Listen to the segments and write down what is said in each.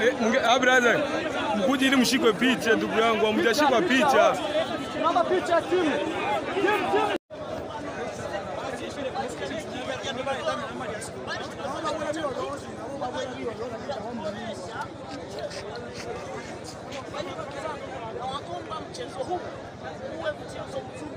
Eh, ah, brother, mkuje ili mshikwe picha ndugu yangu, hamjashikwa picha. mchezo huu uwe mchezo mzuri.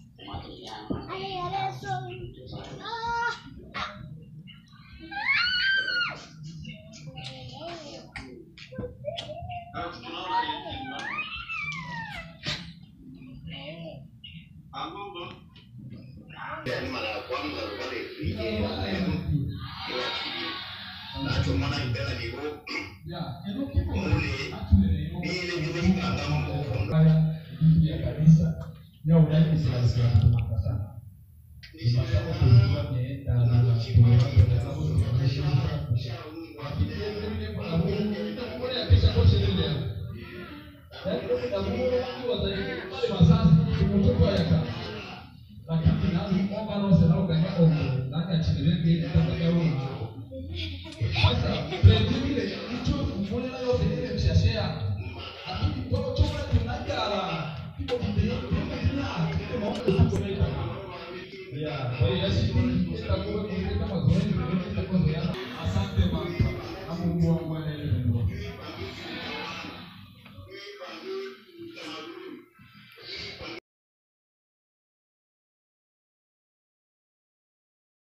Mule, ile vile ikangambo, ya kabisa. na unanisa sana nipataka tuone na Lakini nazi omba na usinaoga hapo, nani achilie 对吧？对呀，所以这些，这个我们觉得还是。